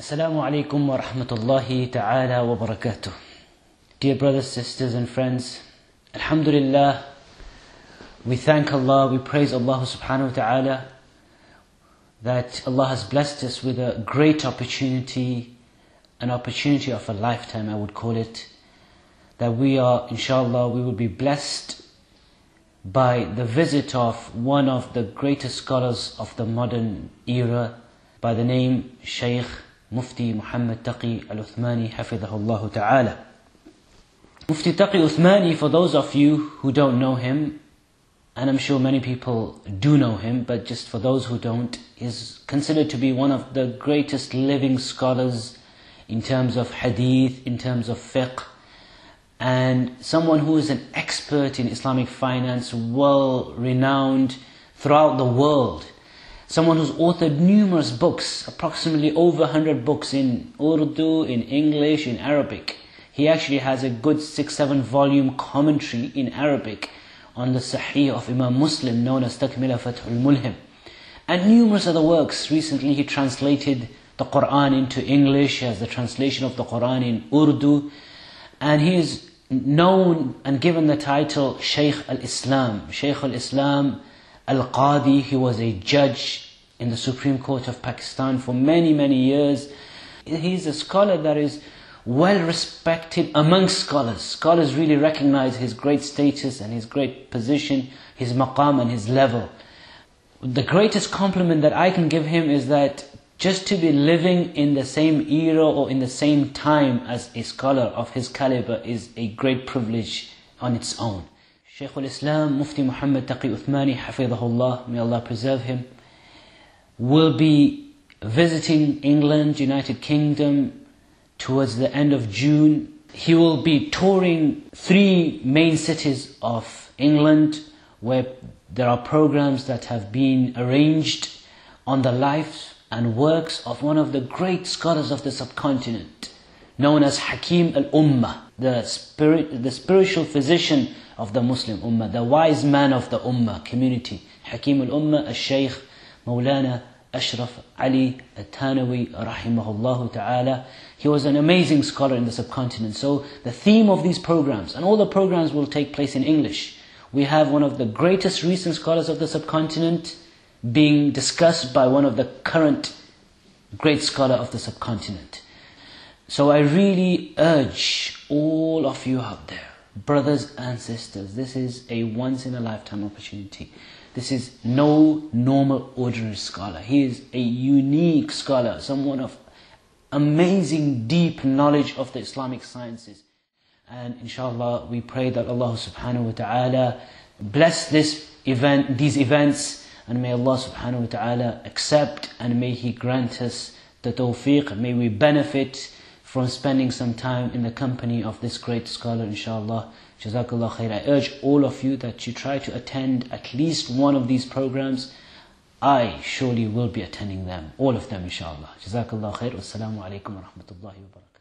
Assalamu alaikum wa rahmatullahi ta'ala wa barakatuh. Dear brothers, sisters, and friends, Alhamdulillah, we thank Allah, we praise Allah subhanahu wa ta'ala that Allah has blessed us with a great opportunity, an opportunity of a lifetime, I would call it, that we are, inshallah, we will be blessed by the visit of one of the greatest scholars of the modern era by the name Shaykh Mufti Muhammad Taqi Al Uthmani, Hafidahullah Ta'ala. Mufti Taqi Uthmani, for those of you who don't know him, and I'm sure many people do know him, but just for those who don't, is considered to be one of the greatest living scholars in terms of hadith, in terms of fiqh, and someone who is an expert in Islamic finance, well renowned throughout the world. Someone who's authored numerous books, approximately over 100 books in Urdu, in English, in Arabic. He actually has a good six, seven volume commentary in Arabic on the Sahih of Imam Muslim known as Takmila Fathul Mulhim. And numerous other works. Recently he translated the Quran into English, has the translation of the Quran in Urdu. And he is known and given the title Shaykh al-Islam. Shaykh al-Islam al-Qadi, he was a judge in the Supreme Court of Pakistan for many, many years. He's a scholar that is well respected among scholars. Scholars really recognize his great status and his great position, his maqam and his level. The greatest compliment that I can give him is that just to be living in the same era or in the same time as a scholar of his caliber is a great privilege on its own. Shaykh al-Islam Mufti Muhammad Taqi Uthmani Hafidahullah, may Allah preserve him, will be visiting England, United Kingdom towards the end of June. He will be touring three main cities of England where there are programs that have been arranged on the life and works of one of the great scholars of the subcontinent, known as Hakim al-Ummah, the, spirit, the spiritual physician of the Muslim Ummah, the wise man of the Ummah community. Hakim al-Ummah, al-Shaykh, Maulana Ashraf Ali al-Thanawi, rahimahullah ta'ala. He was an amazing scholar in the subcontinent. So the theme of these programs, and all the programs will take place in English. We have one of the greatest recent scholars of the subcontinent, being discussed by one of the current great scholar of the subcontinent. So I really urge all of you out there, brothers and sisters, this is a once in a lifetime opportunity. This is no normal ordinary scholar. He is a unique scholar, someone of amazing deep knowledge of the Islamic sciences. And inshallah we pray that Allah subhanahu wa ta'ala bless this event, these events and may Allah subhanahu wa ta'ala accept and may He grant us the tawfiq. May we benefit from spending some time in the company of this great scholar, inshallah. Jazakallah khair. I urge all of you that you try to attend at least one of these programs. I surely will be attending them, all of them, inshallah. Jazakallah khair. Wassalamu alaikum wa rahmatullahi wa barakatuh.